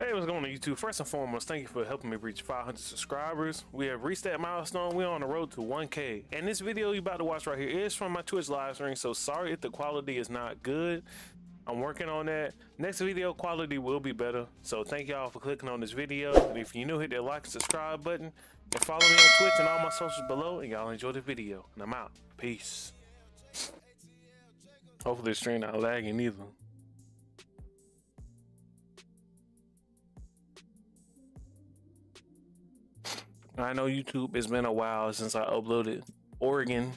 Hey, what's going on YouTube? First and foremost, thank you for helping me reach 500 subscribers. We have reached that milestone. We're on the road to 1K. And this video you're about to watch right here is from my Twitch live stream, so sorry if the quality is not good. I'm working on that. Next video quality will be better. So thank y'all for clicking on this video. And if you're new, hit that like and subscribe button. And follow me on Twitch and all my socials below. And y'all enjoy the video. And I'm out. Peace. Hopefully the stream not lagging either. I know YouTube. It's been a while since I uploaded Oregon.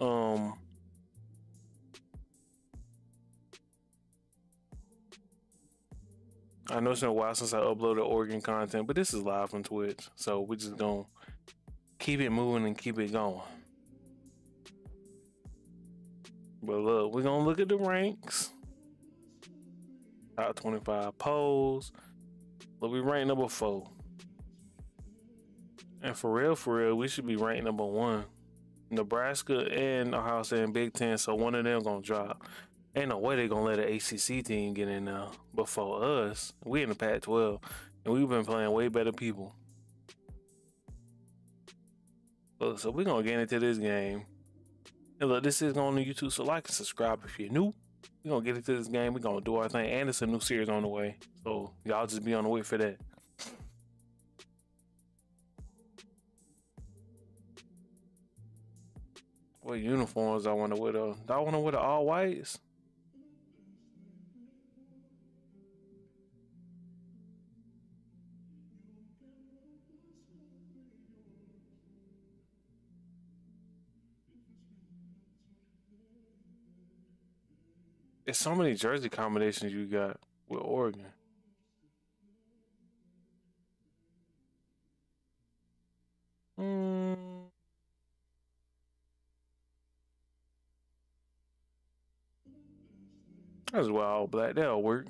Um. I know it's been a while since I uploaded Oregon content, but this is live on Twitch, so we're just gonna keep it moving and keep it going. But look, we're gonna look at the ranks. Top 25 polls. Look, we rank number four. And for real, for real, we should be ranked number one. Nebraska and Ohio State in Big Ten, so one of them gonna drop. Ain't no way they gonna let an ACC team get in there before us. We in the Pac-12, and we've been playing way better people. Look, so we gonna get into this game. And look, this is going on YouTube, so like and subscribe if you're new. we gonna get into this game. we gonna do our thing, and it's a new series on the way. So y'all just be on the wait for that. What uniforms I want to wear though? I want to wear the all whites? It's so many jersey combinations you got with Oregon. Hmm. That's wild black. That'll work.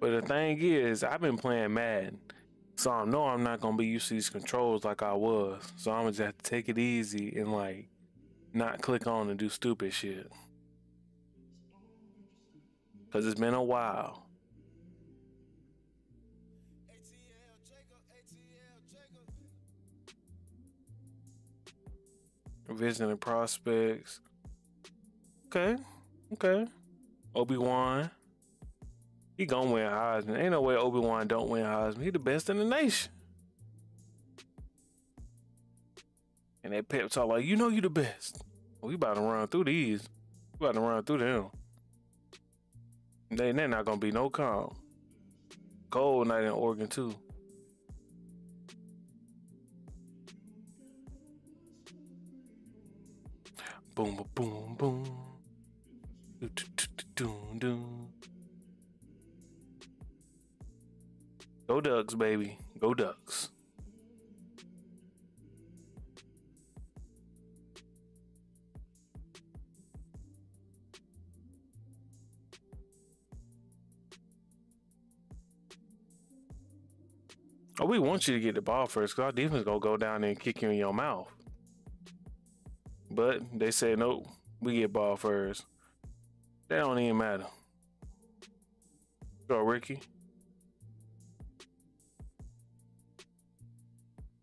But the thing is, I've been playing Madden. So I know I'm not gonna be used to these controls like I was. So I'm just have to take it easy and like not click on and do stupid shit. Cause it's been a while. Visiting prospects. Okay, okay. Obi Wan. He gonna win Heisman. Ain't no way Obi Wan don't win Heisman. He the best in the nation. And that pep talk like, you know you the best. We about to run through these. We about to run through them. They they're not gonna be no calm. Cold night in Oregon too. Boom, boom, boom, boom. Go Ducks, baby. Go Ducks. Oh, we want you to get the ball first because our defense gonna go down there and kick you in your mouth. But they said nope, we get ball first. That don't even matter. Go, Ricky.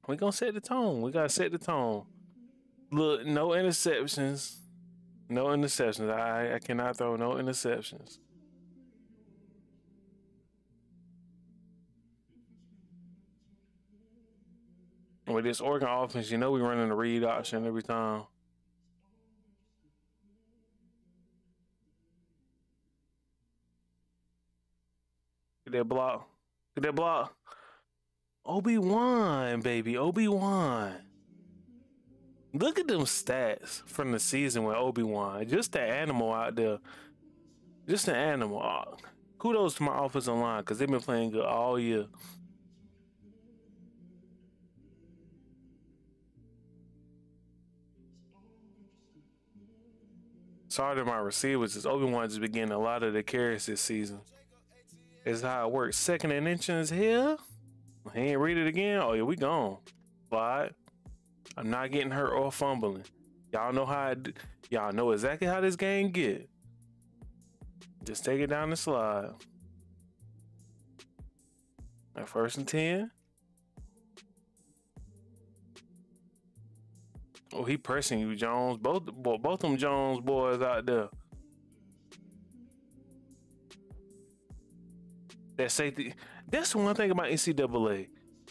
We gonna set the tone. We gotta set the tone. Look, no interceptions. No interceptions. I I cannot throw no interceptions. With this Oregon offense, you know we running the read option every time. Get that block. Get that block. Obi Wan, baby. Obi Wan. Look at them stats from the season with Obi Wan. Just the animal out there. Just an animal. Uh, kudos to my offensive line because they've been playing good all year. Sorry to my receivers, Obi Wan just been getting a lot of the carries this season is how it works. Second and inches here. He ain't read it again. Oh yeah, we gone. Slide. I'm not getting hurt or fumbling. Y'all know how. y'all know exactly how this game get. Just take it down the slide. At first and 10. Oh, he pressing you, Jones. Both both them Jones boys out there. That safety. That's the one thing about NCAA.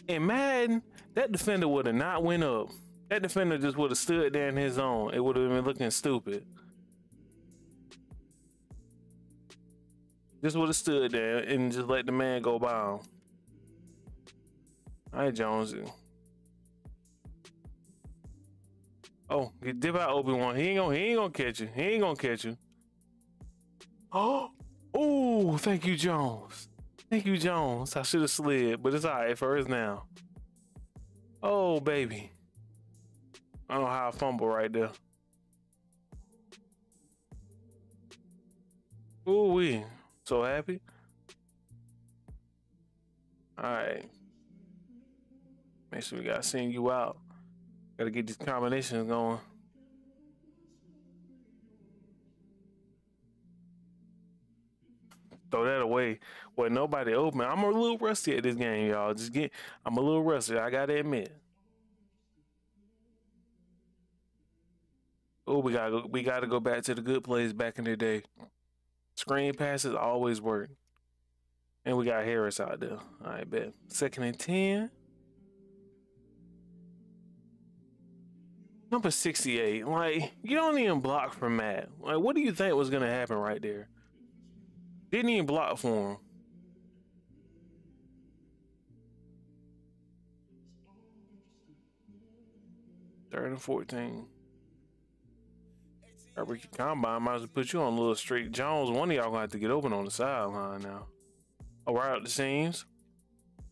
In Madden, that defender would have not went up. That defender just would have stood there in his own. It would have been looking stupid. Just would have stood there and just let the man go by him. All right, Jones. Oh, get dip out Obi Wan. He ain't gonna. He ain't gonna catch you. He ain't gonna catch you. Oh, oh! Thank you, Jones. Thank you, Jones. I should have slid, but it's alright. for us now. Oh, baby. I don't know how I fumble right there. Ooh wee. So happy. Alright. Make sure we gotta send you out. Gotta get these combinations going. Throw that away. Well, nobody open. I'm a little rusty at this game, y'all. Just get. I'm a little rusty. I gotta admit. Oh, we gotta we gotta go back to the good plays back in the day. Screen passes always work. And we got Harris out there. All right, bet. Second and ten. Number 68. Like, you don't even block for Matt. Like, what do you think was gonna happen right there? Didn't even block for him. Third and 14. Ricky Combine might as well put you on a little streak. Jones, one of y'all gonna have to get open on the sideline now. Oh, right up the seams.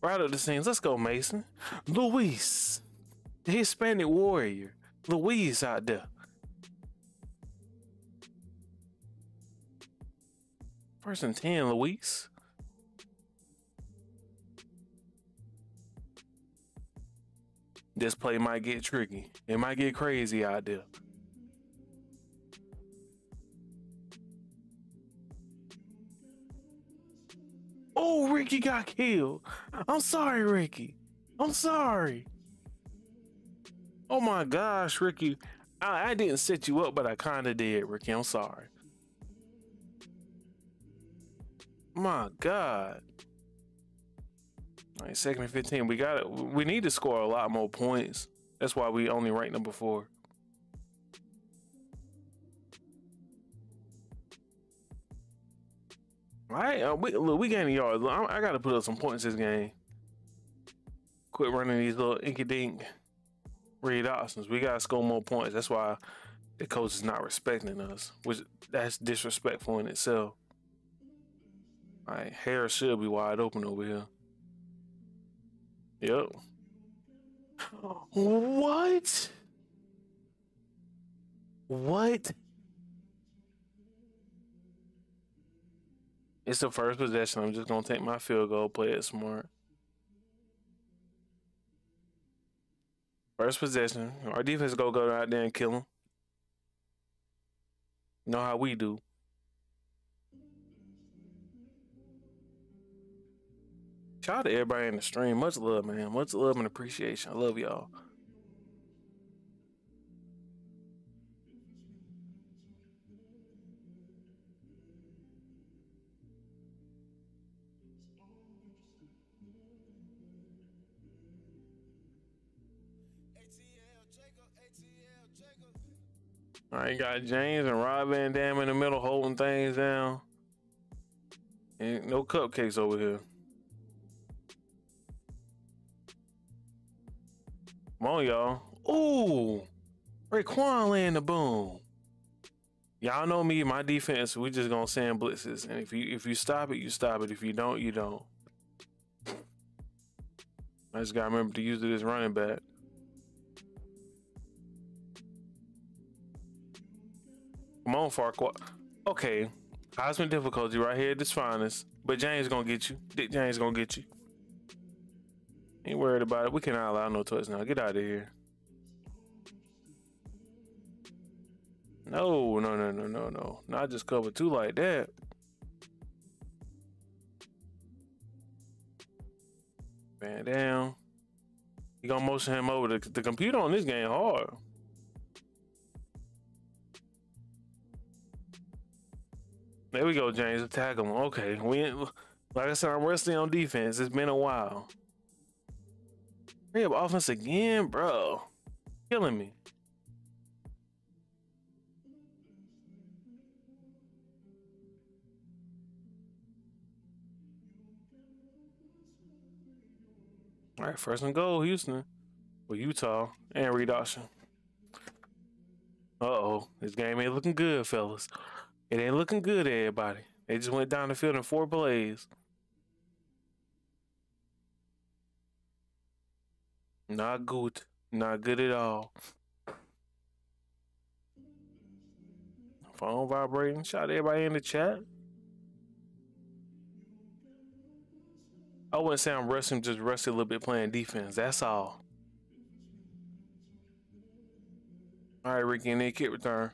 Right up the seams. Let's go, Mason. Luis, the Hispanic warrior. Luis out there. First and 10, Luis. This play might get tricky. It might get crazy out there. Oh, Ricky got killed. I'm sorry, Ricky. I'm sorry. Oh my gosh, Ricky. I, I didn't set you up, but I kind of did, Ricky. I'm sorry. My God. All right, second and 15. We got it. We need to score a lot more points. That's why we only rank number four. All right, uh, we, look, we gaining yards. I, I got to put up some points this game. Quit running these little inky dink read options. We got to score more points. That's why the coach is not respecting us, which that's disrespectful in itself. Right, hair should be wide open over here. Yep. What? What? It's the first possession. I'm just gonna take my field goal, play it smart. First possession. Our defense go go out there and kill him. know how we do. Shout out to everybody in the stream. Much love, man. Much love and appreciation. I love y'all. All right, got James and Rob Van Dam in the middle holding things down. And no cupcakes over here. Come on, y'all. Ooh, Raekwon laying the boom. Y'all know me, my defense. We just gonna send blitzes, and if you if you stop it, you stop it. If you don't, you don't. I just gotta remember to use it as running back. Come on, Farquaad. Okay, Heisman difficulty right here at this finest. But James gonna get you. Dick James gonna get you. Ain't worried about it. We cannot allow no toys now. Get out of here. No, no, no, no, no, no. Not just cover two like that. Man down. You gonna motion him over. The, the computer on this game hard. There we go, James. Attack him. Okay. We, like I said, I'm resting on defense. It's been a while. Hurry up offense again, bro. Killing me. All right, first and goal, Houston. Well, Utah and Reed Austin. Uh oh, this game ain't looking good, fellas. It ain't looking good, everybody. They just went down the field in four plays. Not good. Not good at all. Phone vibrating. Shout everybody in the chat. I wouldn't say I'm rushing, just rusty a little bit playing defense. That's all. All right, Ricky, and then kick return.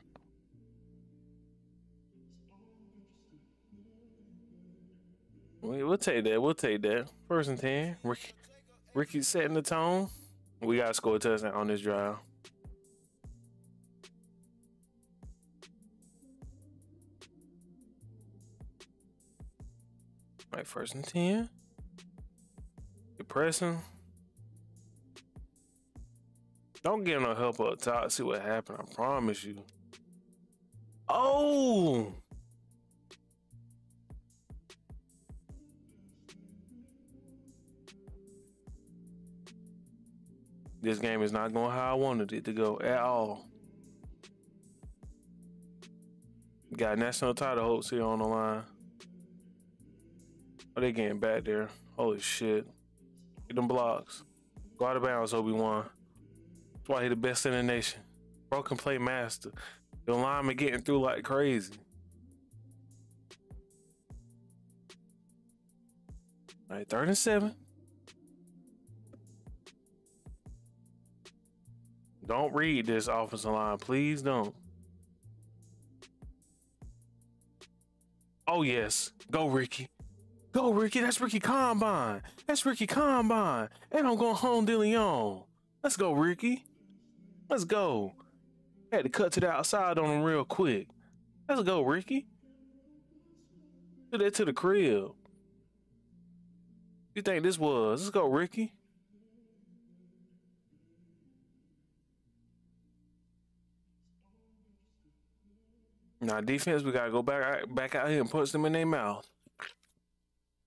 We'll take that. We'll take that. First and ten. Ricky, Ricky setting the tone. We got to score a touchdown on this drive. Right, first and ten. You're. Don't get no help up top. See what happened. I promise you. Oh. This game is not going how I wanted it to go at all. Got national title hopes here on the line. Oh, they getting back there. Holy shit. Get them blocks. Go out of bounds, Obi-Wan. That's why he the best in the nation. Broken play master. The lineman getting through like crazy. All right, third and seven. Don't read this offensive line. Please don't. Oh, yes. Go, Ricky. Go, Ricky. That's Ricky Combine. That's Ricky Combine. And I'm going home de Leon. Let's go, Ricky. Let's go. Had to cut to the outside on him real quick. Let's go, Ricky. Do that to the crib. You think this was? Let's go, Ricky. Now defense, we gotta go back back out here and punch them in their mouth.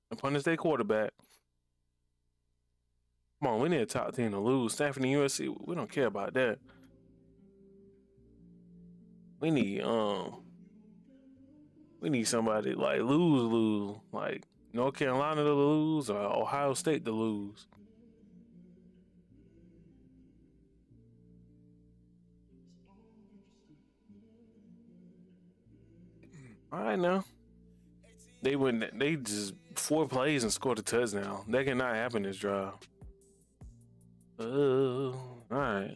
And punish their quarterback. Come on, we need a top team to lose. Stanford and USC, we don't care about that. We need um we need somebody like lose lose. Like North Carolina to lose or Ohio State to lose. All right now. They went. They just four plays and scored a touchdown. Now. That cannot happen this drive. Oh, all right.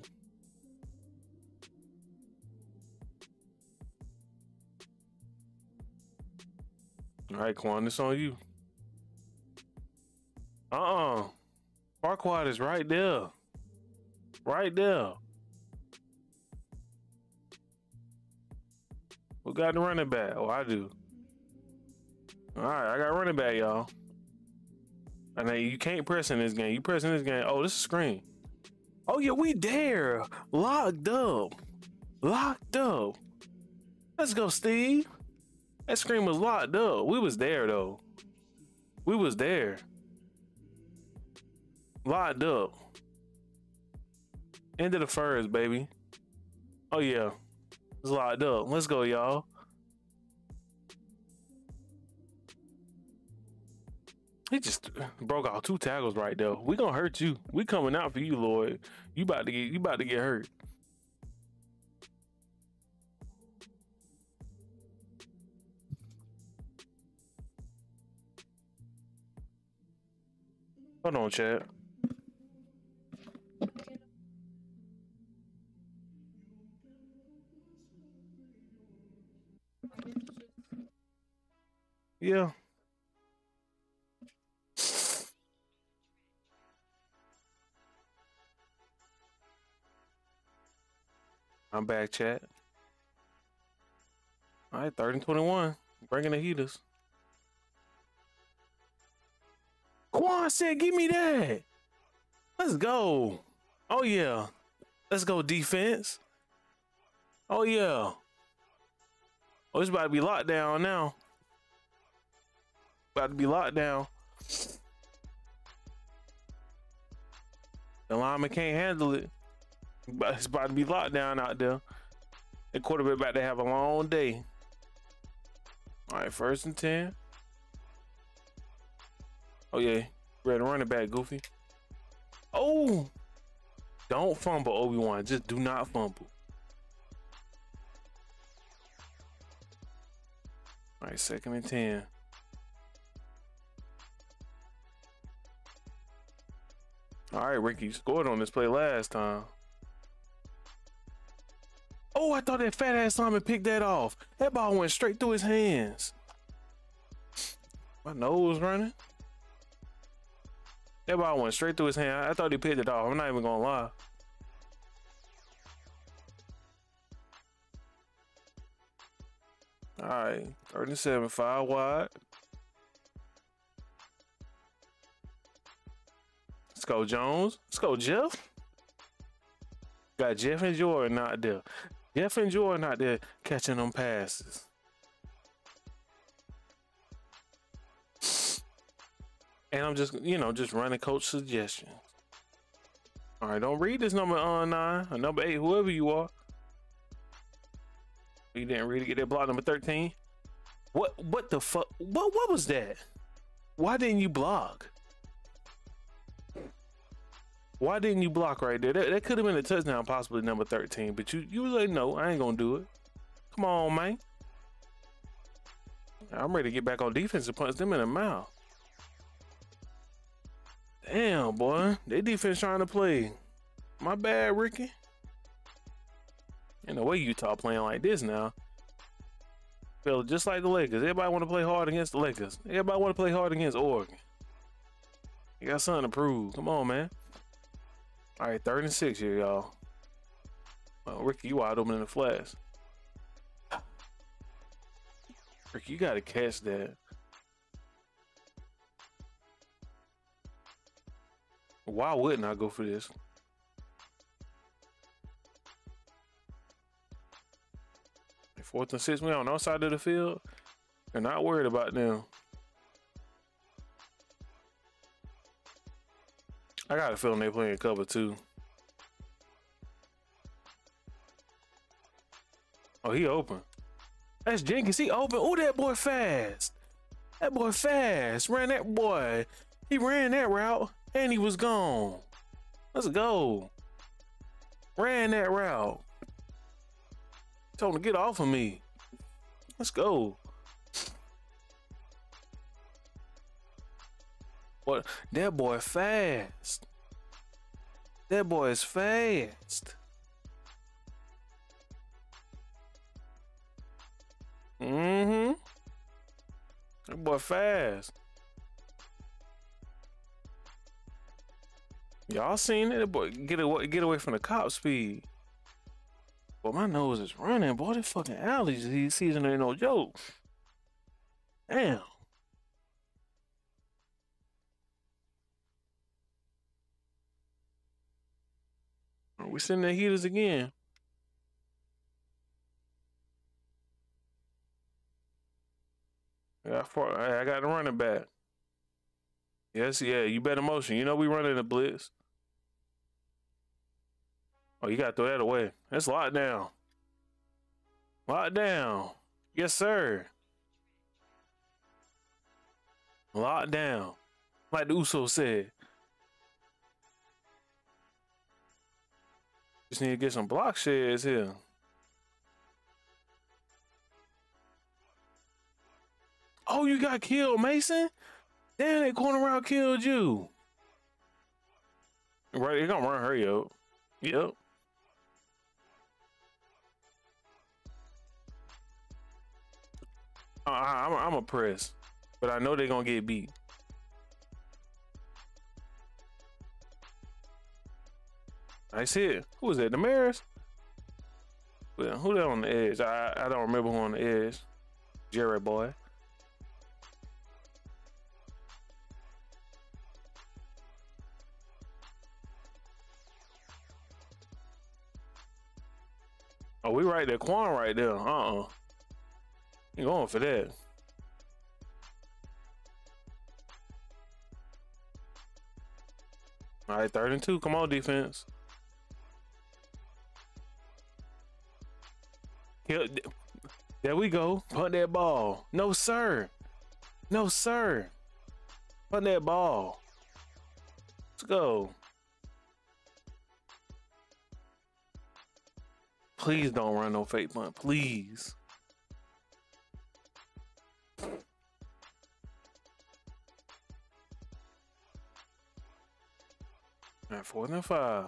All right, Quan, it's on you. Uh-uh. Farquad is right there. Right there. Who got the running back? Oh, I do. All right, I got running back, y'all. And then you can't press in this game. You press in this game. Oh, this is screen. Oh yeah, we there. Locked up. Locked up. Let's go, Steve. That screen was locked up. We was there though. We was there. Locked up. End of the first, baby. Oh yeah. It's locked up. Let's go, y'all. He just broke out two tackles right there. We gonna hurt you. We coming out for you, Lloyd. You about to get you about to get hurt. Hold on, Chad. Yeah. I'm back, chat. All right, third and 21. Bringing the heaters. Quan said, give me that. Let's go. Oh, yeah. Let's go, defense. Oh, yeah. Oh, it's about to be locked down now. About to be locked down. The lineman can't handle it. But it's about to be locked down out there. The quarterback about to have a long day. All right, first and 10. Oh, yeah. Ready to run it back, Goofy. Oh! Don't fumble, Obi-Wan. Just do not fumble. All right, second and 10. All right, Ricky scored on this play last time. Oh, I thought that fat ass Simon picked that off. That ball went straight through his hands. My nose running. That ball went straight through his hand. I thought he picked it off. I'm not even gonna lie. All right, 37, five wide. Go, Jones. Let's go, Jeff. Got Jeff and Jordan out there. Jeff and Jordan out there catching them passes. And I'm just, you know, just running coach suggestions. All right, don't read this number on nine or number eight, whoever you are. You didn't read it. Get that block number 13. What what the fuck? What what was that? Why didn't you block? Why didn't you block right there? That, that could have been a touchdown, possibly number 13. But you you was like, no, I ain't gonna do it. Come on, man. I'm ready to get back on defense and punch them in the mouth. Damn, boy. They defense trying to play. My bad, Ricky. And the way Utah playing like this now. Feel just like the Lakers. Everybody want to play hard against the Lakers. Everybody want to play hard against Oregon. You got something to prove. Come on, man. All right, third and six here, y'all. Well, Ricky, you wide open in the flash. Ricky, you got to catch that. Why wouldn't I go for this? Fourth and six, we on our side of the field. They're not worried about them. I got a feeling they playing a cover too. Oh, he open. That's Jenkins. He open. Oh, that boy fast. That boy fast. Ran that boy. He ran that route and he was gone. Let's go. Ran that route. Told him to get off of me. Let's go. What? That boy fast. That boy is fast. Mm-hmm. That boy fast. Y'all seen it? Boy, get away, get away from the cop speed. But my nose is running, boy. This fucking allergies season ain't no joke. Damn. Are we sending the heaters again? I got, I got the running back. Yes, yeah, you better motion. You know we running the blitz. Oh, you got to throw that away. That's locked down. Locked down. Yes, sir. Locked down. Like the Uso said. Just need to get some block sheds here. Oh, you got killed, Mason? Damn, that corner route killed you. Right, you gonna run her, yo. Yep. I, am I'm a press, but I know they're gonna get beat. I see it. Who was that? The Maris? Well, who that on the edge? I I don't remember who on the edge. Jerry boy. Oh, we right there. Quan right there. Uh-uh. You going for that. All right, third and two. Come on, defense. There we go. Punt that ball. No, sir. No, sir. Punt that ball. Let's go. Please don't run no fake punt. Please. At fourth and five.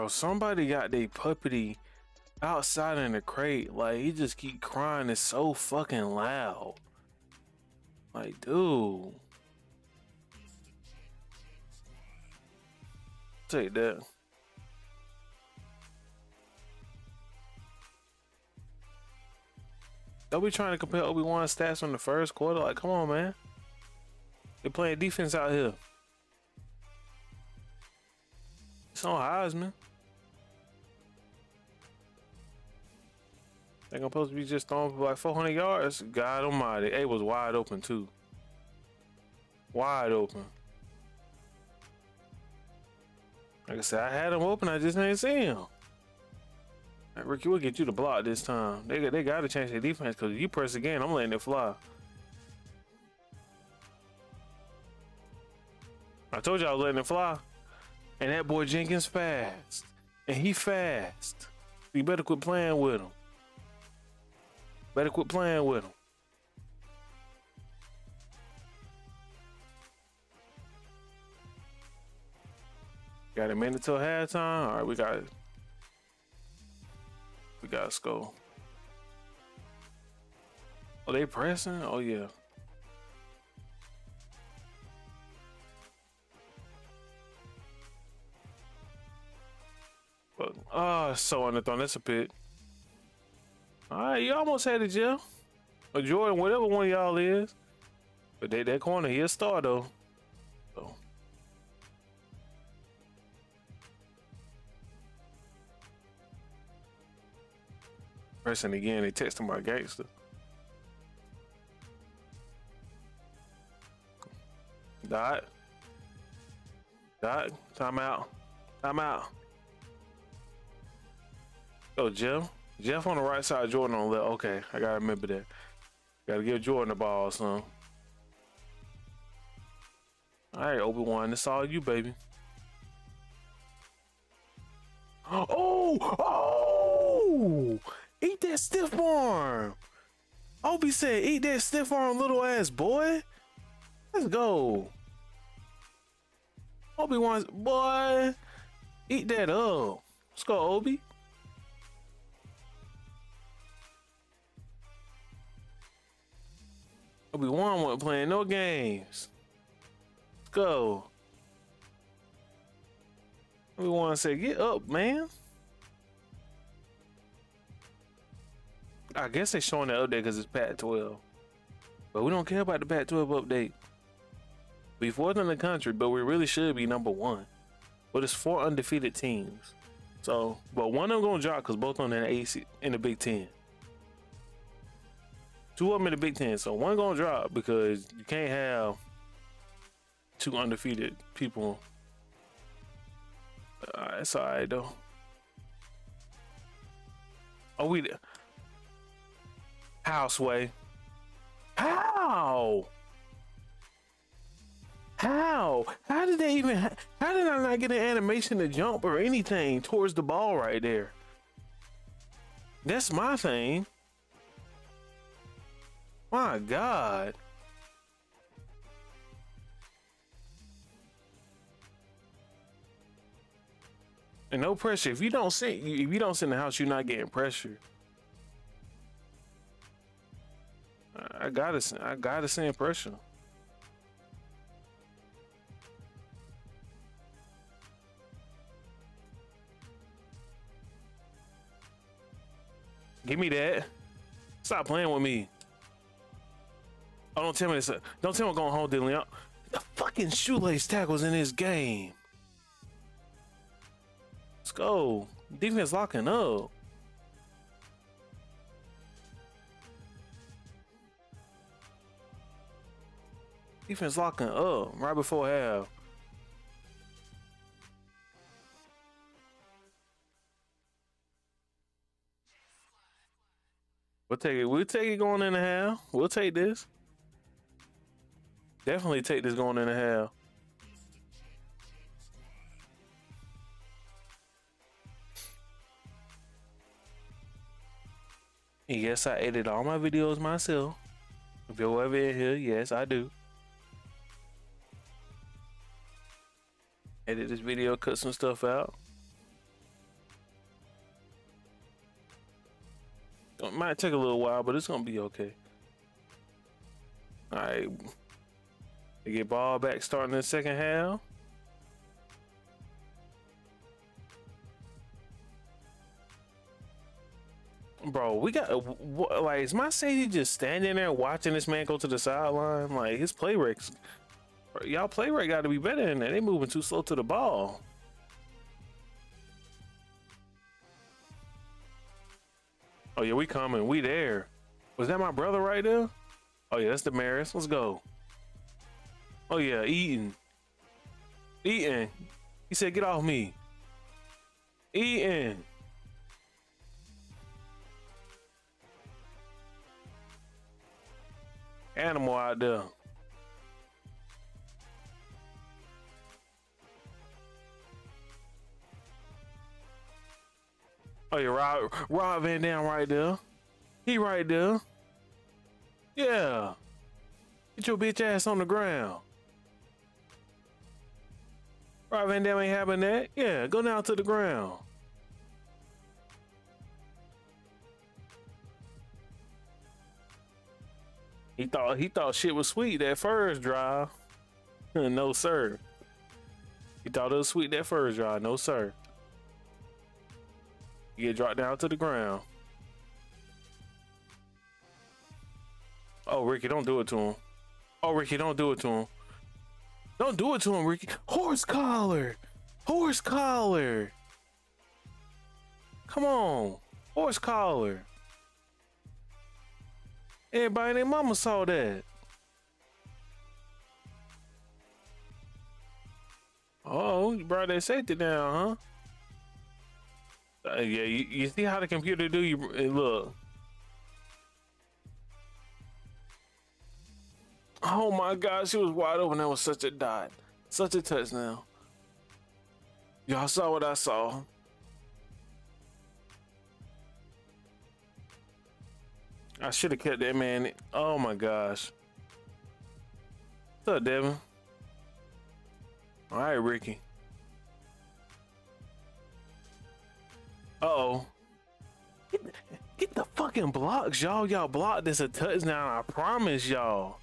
Bro, somebody got their puppety outside in the crate. Like he just keep crying. It's so fucking loud. Like, dude. Take that. Don't be trying to compare Obi-Wan stats from the first quarter. Like, come on, man. They're playing defense out here. It's on Heisman. I'm supposed to be just throwing for like 400 yards? God almighty. A was wide open too. Wide open. Like I said, I had him open. I just didn't see him. Right, Ricky, we'll get you the block this time. They, they got to change their defense because you press again, I'm letting it fly. I told you I was letting it fly. And that boy Jenkins fast. And he fast. You better quit playing with him. Better quit playing with him. Got a minute till halftime. All right, we got we got to go. Oh, they pressing? Oh yeah. But oh, so underthrown. That's a pick. All right, you almost had it, Jeff. Or Jordan, whatever one y'all is. But they, that corner, he a star though. So. Pressing again, they texting my gangster. Dot. Dot. Time out. Time out. Go, Jeff. Jeff on the right side, Jordan on the left. Okay, I gotta remember that. Gotta give Jordan the ball, son. All right, Obi Wan, it's all you, baby. Oh, oh! Eat that stiff arm. Obi said, "Eat that stiff arm, little ass boy." Let's go. Obi Wan's boy. Eat that up. Let's go, Obi. Obi-Wan wasn't playing no games. Let's go. Obi-Wan said, get up, man. I guess they're showing the update because it's Pac 12. But we don't care about the Pac 12 update. We fourth in the country, but we really should be number one. But it's four undefeated teams. So, but one of them gonna drop because both on the AC in the Big Ten. Two of them in the Big Ten, so one gonna drop because you can't have two undefeated people. Uh, it's alright though. Are we there? Houseway. How? How? How did they even? How did I not get an animation to jump or anything towards the ball right there? That's my thing. My God. And no pressure. If you don't send, if you don't send the house, you're not getting pressure. I gotta, I gotta send pressure. Give me that. Stop playing with me. Oh, don't tell me this. Don't tell me I'm going home, Dylan. The fucking shoelace tackles in this game. Let's go. Defense locking up. Defense locking up right before half. We'll take it. We'll take it going in the half. We'll take this. Definitely take this going in the half. Yes, I edit all my videos myself. If you're ever in here, yes, I do. Edit this video, cut some stuff out. It might take a little while, but it's gonna be okay. All right, they get ball back starting in the second half. Bro, we got uh, like is my Sadie just standing there watching this man go to the sideline? Like his play rates, y'all play rate got to be better than that. They moving too slow to the ball. Oh yeah, we coming. We there. Was that my brother right there? Oh yeah, that's the Maris. Let's go. Oh yeah, eating. Eating. He said, get off me. Eating. Animal out there. Oh, yeah, Rob, Rob Van Dam right there. He right there. Yeah. Get your bitch ass on the ground. Rob Van Dam ain't having that. Yeah, go down to the ground. He thought he thought shit was sweet that first drive. no sir. He thought it was sweet that first drive. No sir. You get dropped down to the ground. Oh, Ricky, don't do it to him. Oh, Ricky, don't do it to him. Don't do it to him, Ricky. Horse collar. Horse collar. Come on. Horse collar. Everybody and their mama saw that. Oh, you brought that safety down, huh? Uh, yeah, you, you see how the computer do you look. Oh my God, she was wide open. That was such a dot. Such a touchdown. Y'all saw what I saw. I should have kept that man. Oh my gosh. What's up, Devin? All right, Ricky. Uh oh. Get, get the fucking blocks, y'all. Y'all blocked this a touchdown. I promise y'all.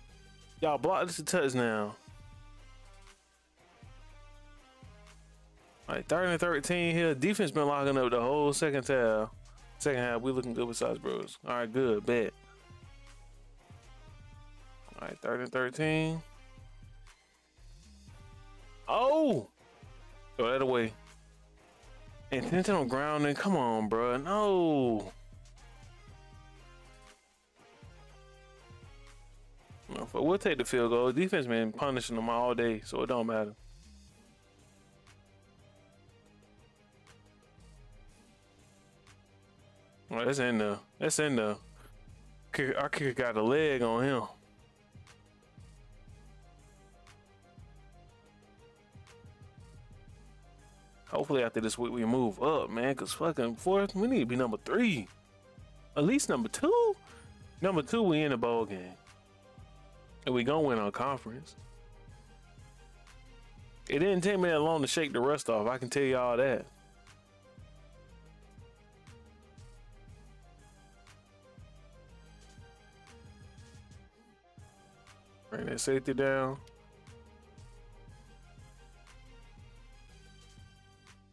Y'all blocked this a now. All right, third and 13 here. Defense been locking up the whole second half. Second half, we looking good besides bros. All right, good, bet. All right, third and 13. Oh! Throw that away. Intentional grounding. Come on, bro. No. We'll take the field goal. Defense been punishing them all day, so it don't matter. Well, that's in the. That's in the. Our kicker got a leg on him. Hopefully after this week we move up, man. Cause fucking fourth, we need to be number three. At least number two. Number two, we in the bowl game. And we gonna win our conference. It didn't take me that long to shake the rust off. I can tell you all that. Bring that safety down.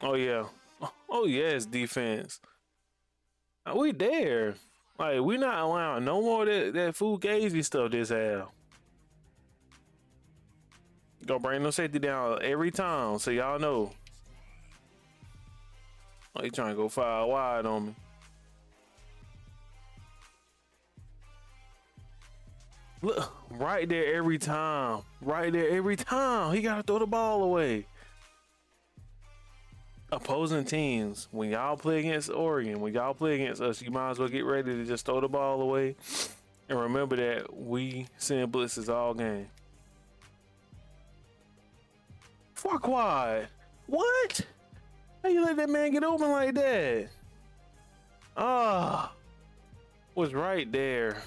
Oh yeah. Oh yes, defense. We there. Like we not allowing no more that that food gazy stuff this half. Go bring no safety down every time, so y'all know. Oh, he trying to go fire wide on me. Look, right there every time. Right there every time. He gotta throw the ball away. Opposing teams, when y'all play against Oregon, when y'all play against us, you might as well get ready to just throw the ball away. And remember that we send blitzes all game. Farquad, what? How you let that man get open like that? Ah, was right there.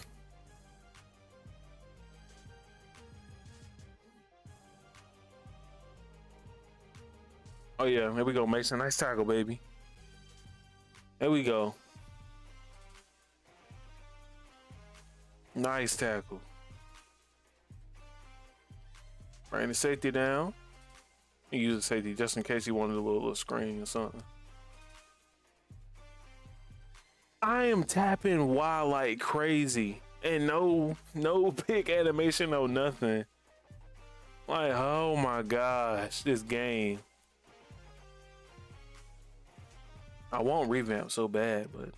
Oh yeah, here we go, Mason. Nice tackle, baby. There we go. Nice tackle. Bring the safety down. He use the safety just in case he wanted a little, little screen or something. I am tapping Y like crazy. And no no pick animation, no nothing. Like, oh my gosh, this game. I want revamp so bad, but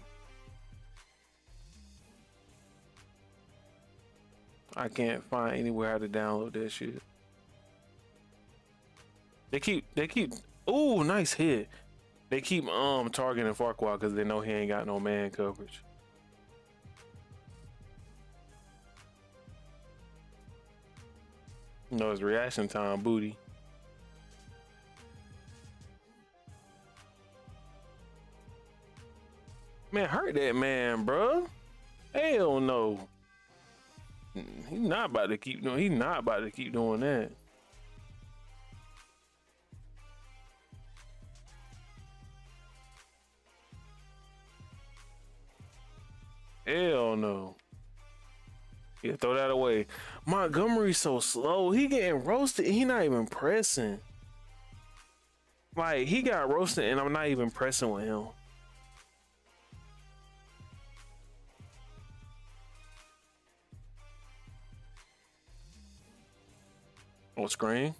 I can't find anywhere how to download that shit. They keep they keep oh nice hit. They keep um targeting Farquaad because they know he ain't got no man coverage. No, it's reaction time, booty. Man, hurt that man, bro. Hell no. He's not about to keep doing. He's not about to keep doing that. Hell no. Yeah, throw that away. Montgomery's so slow. He getting roasted. He not even pressing. Like he got roasted, and I'm not even pressing with him. On screen.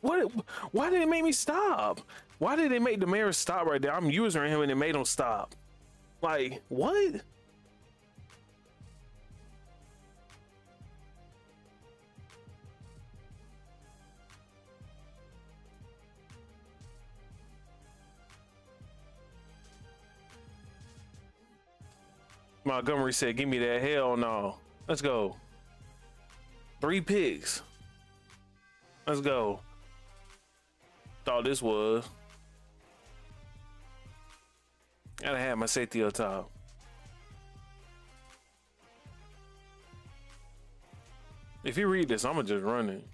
What? Why did it make me stop? Why did it make the mayor stop right there? I'm using him and it made him stop. Like what? Montgomery said, "Give me that hell no." Let's go. Three picks. Let's go. Thought this was. Gotta have my safety up top. If you read this, I'm gonna just run it.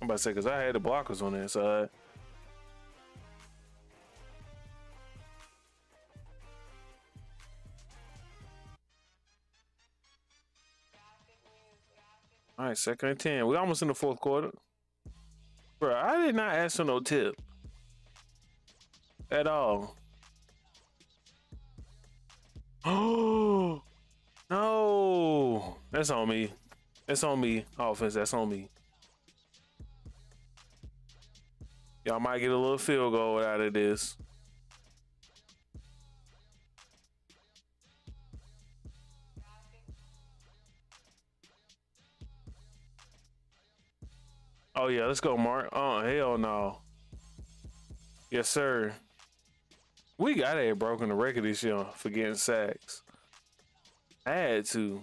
I'm about to say, because I had the blockers on that side. All right, second and 10. We almost in the fourth quarter. Bro, I did not ask for no tip. At all. Oh, no. That's on me. That's on me, offense. That's on me. Y'all might get a little field goal out of this. Oh yeah, let's go, Mark. Oh hell no. Yes, sir. We got a broken the record this year for getting sacks. I had to.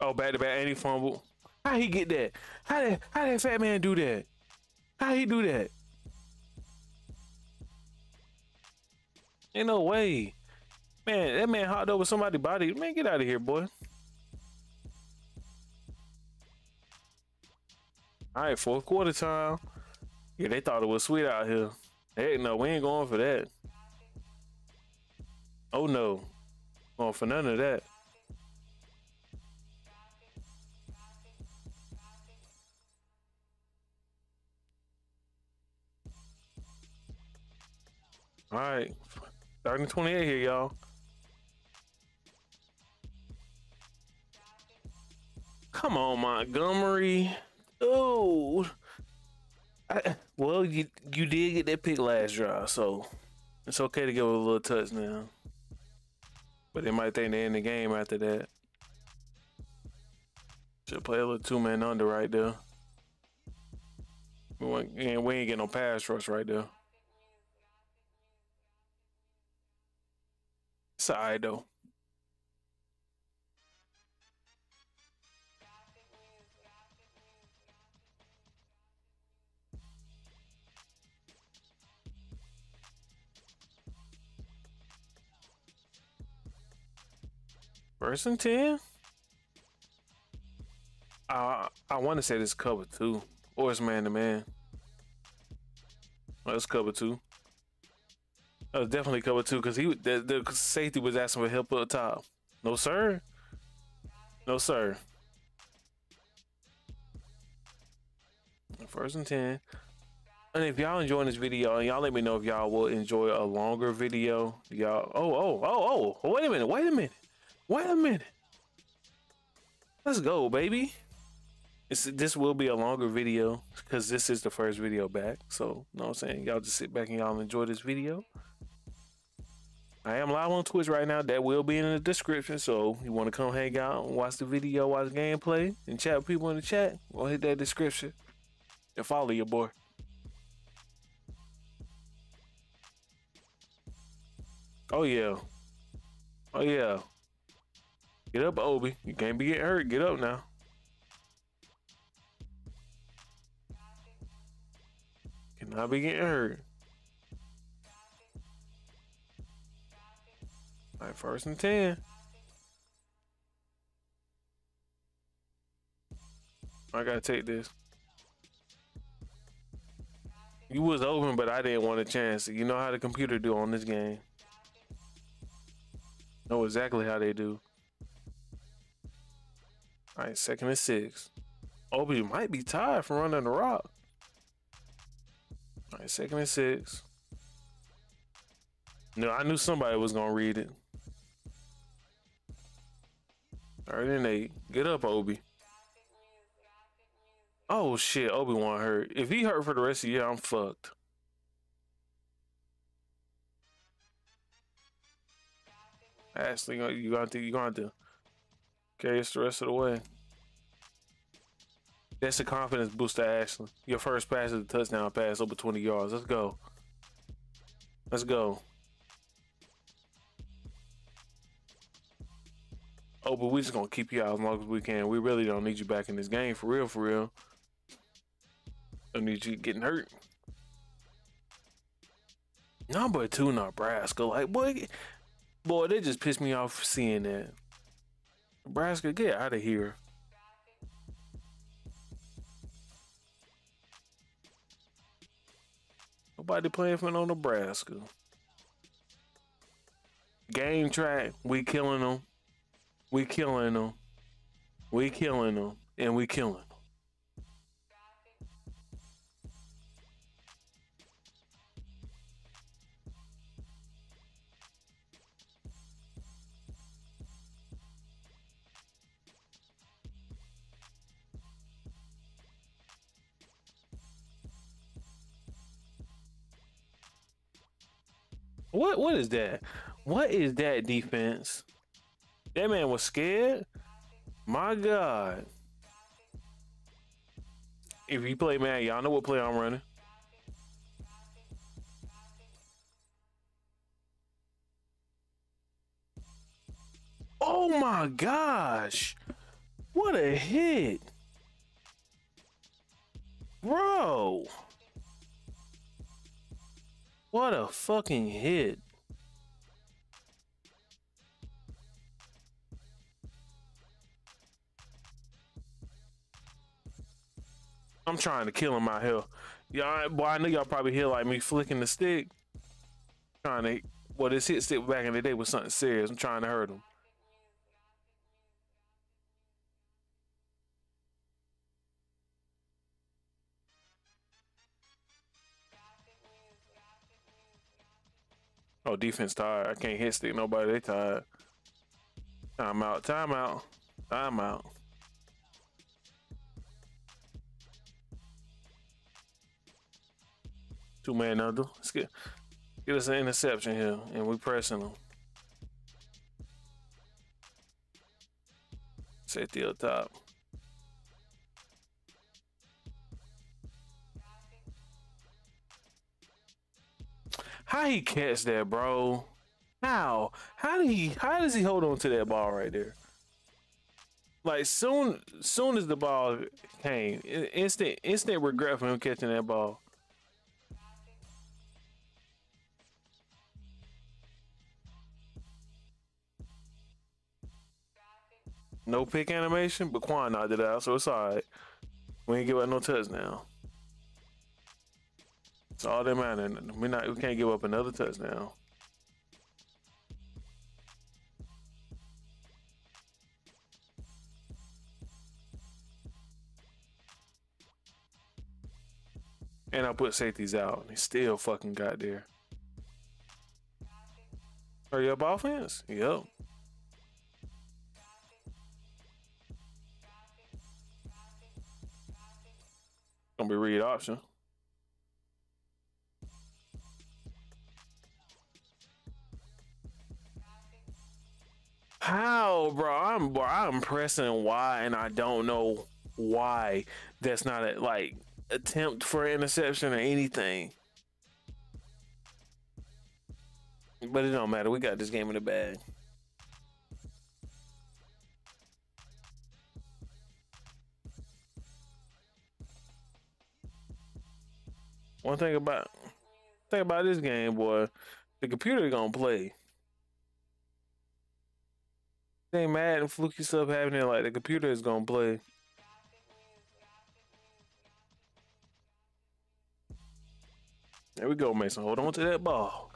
Oh, back to back, and he fumbled. How he get that? How did how did fat man do that? How he do that? Ain't no way. Man, that man hopped over somebody's body. Man, get out of here, boy. All right, fourth quarter time. Yeah, they thought it was sweet out here. Hey, no, we ain't going for that. Oh no, going for none of that. All right, and twenty-eight here, y'all. Come on, Montgomery. Oh, well, you you did get that pick last drive, so it's okay to give it a little touch now. But they might think they in the game after that. Should play a little two man under right there. We, we ain't get no pass rush right there. Alright though. First and 10? I I want to say this cover two, or it's man to man. It's cover two. That was definitely cover two because he the, the safety was asking for help up top. No sir. No sir. First and ten. And if y'all enjoying this video, y'all let me know if y'all will enjoy a longer video. Y'all, oh, oh, oh, oh, wait a minute, wait a minute, wait a minute. Let's go, baby. It's, this will be a longer video because this is the first video back. So, you know what I'm saying? Y'all just sit back and y'all enjoy this video. I am live on Twitch right now. That will be in the description. So, you want to come hang out and watch the video, watch gameplay, and chat with people in the chat, go hit that description and follow your boy. Oh, yeah. Oh, yeah. Get up, Obi. You can't be getting hurt. Get up now. Cannot be getting hurt. First and 10. I gotta take this. You was open, but I didn't want a chance. You know how the computer do on this game. Know exactly how they do. All right, second and six. Obi might be tired from running the rock. All right, second and six. No, I knew somebody was gonna read it. Third and eight. Get up, Obi. Oh shit, Obi Wan hurt. If he hurt for the rest of the year, I'm fucked. Ashley, you to you got to carry us the rest of the way. That's a confidence booster, Ashley. Your first pass is a touchdown pass over 20 yards. Let's go. Let's go. Oh, but we just gonna keep you out as long as we can. We really don't need you back in this game for real, for real. Don't need you getting hurt. Number two, Nebraska. Like, boy, boy, they just pissed me off seeing that. Nebraska, get out of here. Nobody playing for no Nebraska. Game track, we killing them. We killing them. We killing them. And we killing them. What what is that? What is that defense? That man was scared. My God. If you play man, y'all know what play I'm running. Oh my gosh. What a hit. Bro. What a fucking hit. I'm trying to kill him out here. Y'all, boy, I know y'all probably hear like me flicking the stick. Trying to, well, this hit stick back in the day was something serious. I'm trying to hurt him. Oh, defense tired. I can't hit stick nobody. They tired. Time out. Time out. Time out. Two man under. Let's get get us an interception here, and we pressing them. Safety up top. How he catch that, bro? How? How did he? How does he hold on to that ball right there? Like soon, soon as the ball came, instant, instant regret for him catching that ball. No pick animation, but Quan knocked it out, so it's alright. We ain't give up no touchdown. It's all that matters. We not we can't give up another touchdown. And I put safeties out. And he still fucking got there. Hurry up offense? Yep. Read option. How, bro? I'm bro, I'm pressing Y, and I don't know why. That's not a like attempt for interception or anything. But it don't matter. We got this game in the bag. One thing about thing about this game, boy, the computer gonna play. Ain't mad and fluky stuff happening like the computer is gonna play. There we go, Mason. Hold on to that ball.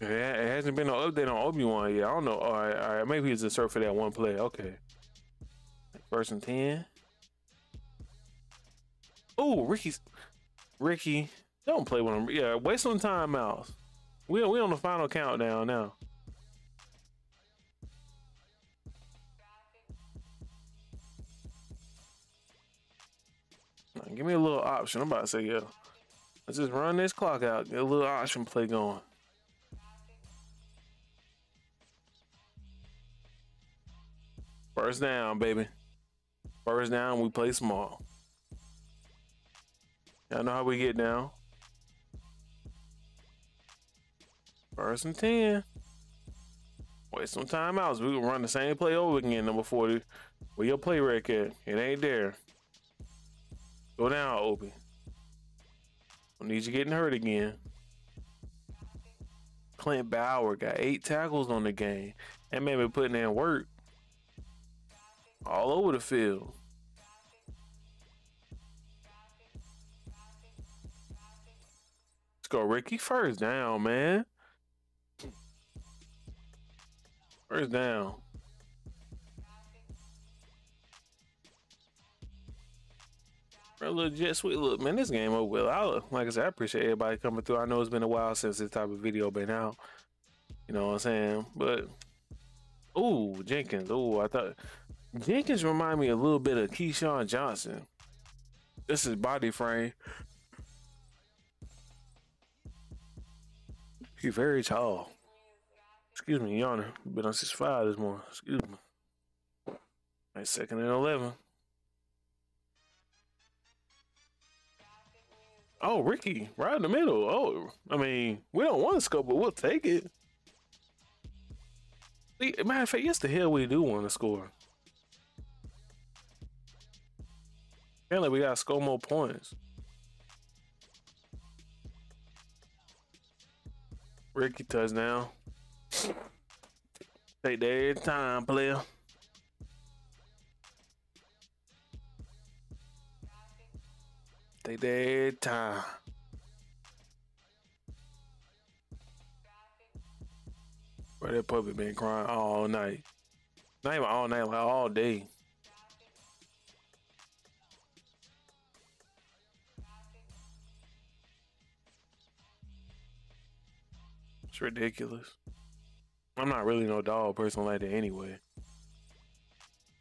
It hasn't been no update on Obi Wan yet. I don't know. All right, all right. Maybe he's a surf for that one play. Okay. First and ten. Oh, Ricky's Ricky. Don't play with him. Yeah, waste some time. We we on the final countdown now. Give me a little option. I'm about to say, yeah. Let's just run this clock out. Get a little option play going. First down, baby. First down, we play small. Y'all know how we get down. First and 10. Waste some timeouts. We can run the same play over again, number 40. Where your play rec at? It ain't there. Go down, Obi. Don't need you getting hurt again. Clint Bauer got eight tackles on the game. That man been putting in work all over the field. Let's go, Ricky. First down, man. First down. Bro, legit sweet. Look, man, this game over with. I, like I said, I appreciate everybody coming through. I know it's been a while since this type of video been out. You know what I'm saying? But, ooh, Jenkins. Ooh, I thought Jenkins remind me a little bit of Keyshawn Johnson. This is body frame. He's very tall. Excuse me, Honor. Been on six five this morning. Excuse me. Right, second and eleven. Oh, Ricky, right in the middle. Oh, I mean, we don't want to score, but we'll take it. Matter of fact, yes, the hell we do want to score. Apparently, we gotta score more points. Ricky touchdown. Take their time, player. Take their time. Bro, that puppy been crying all night. Not even all night, like all day. Ridiculous. I'm not really no dog person like that anyway.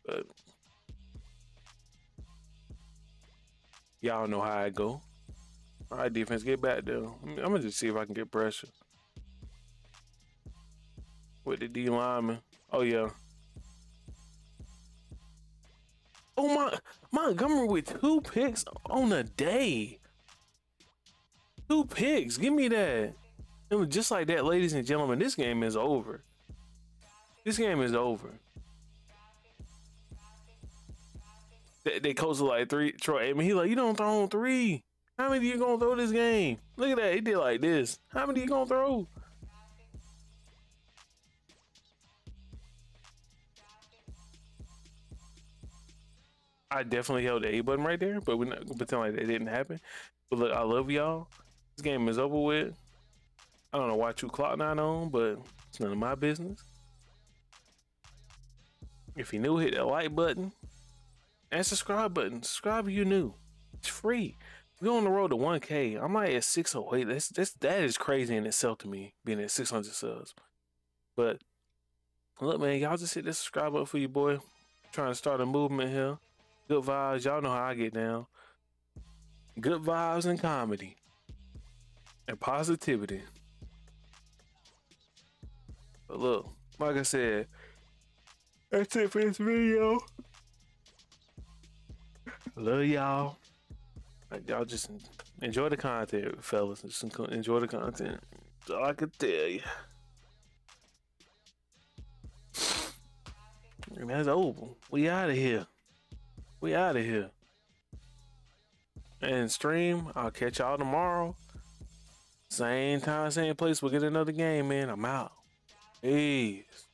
But y'all know how I go. All right, defense, get back there. I'm gonna just see if I can get pressure with the D lineman. Oh yeah. Oh my Montgomery with two picks on a day. Two picks. Give me that. Was just like that, ladies and gentlemen. This game is over. This game is over. They, they coached like three. Troy Aikman, he like, you don't throw on three. How many you gonna throw this game? Look at that. He did like this. How many you gonna throw? I definitely held the A button right there, but we're not gonna pretend like that didn't happen. But look, I love y'all. This game is over with. I don't know why two clock nine on, but it's none of my business. If you're new, hit that like button and subscribe button. Subscribe if you're new. It's free. We're on the road to 1K. I'm like at 608. That's, that's that is crazy in itself to me, being at 600 subs. But look, man, y'all just hit that subscribe button for you, boy. trying to start a movement here. Good vibes. Y'all know how I get down. Good vibes and comedy. And positivity. But look, like I said, that's it for this video. Love y'all. Y'all just enjoy the content, fellas. Just enjoy the content. That's all I can tell you. And that's over. We out of here. We out of here. And stream, I'll catch y'all tomorrow. Same time, same place. We'll get another game, man. I'm out. Peace.